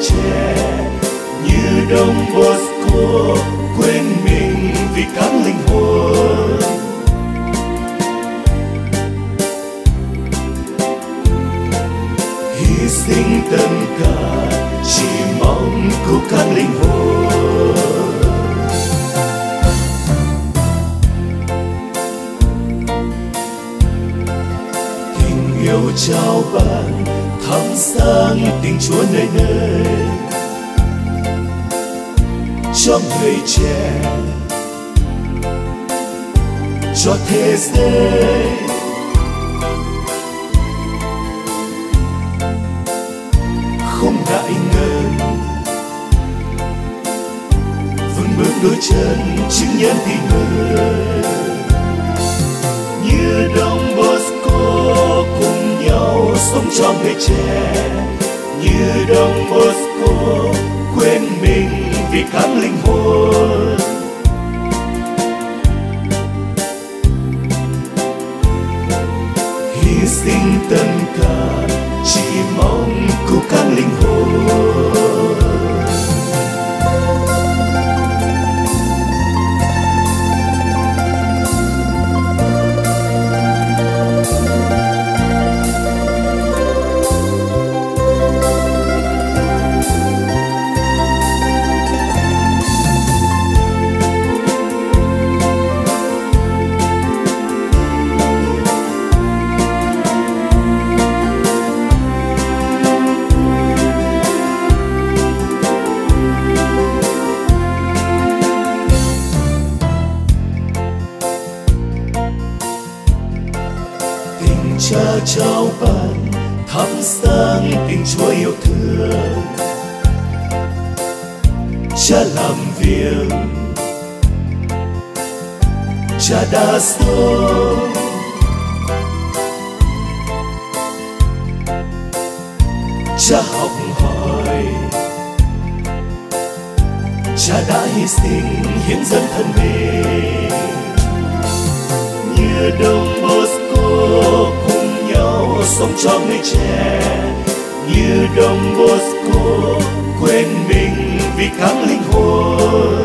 trẻ như đông Bosco quên mình vì các linh hồn. Hy sinh tất cả chỉ mong cứu các linh hồn. Tình yêu trao ban thắp sáng tình chúa nơi nơi. Cho người trẻ. Cho thế giới. Không ngại ngần vững bước đôi chân chứng nhân tình người. Như đó sống cho người trẻ trao ban thắp sáng tình chúa yêu thương. Cha làm việc, cha đã sống. Cha học hỏi, cha đã hy sinh hiến dâng thân mình. Như đông Bosco sống cho người trẻ. Như đồng Bosco quên mình vì kháng linh hồn.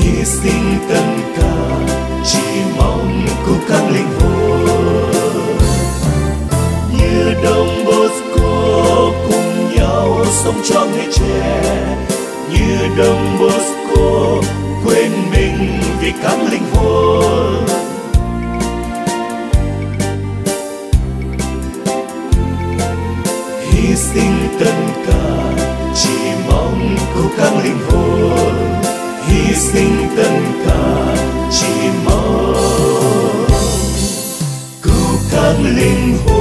Hy sinh tất cả chỉ mong cứu các linh hồn. Như đồng Bosco cùng nhau sống cho người trẻ. Như đồng Bosco hy sinh tất cả, chỉ mong cứu các linh hồn. Hy sinh tất cả, chỉ mong. Cứu các linh hồn.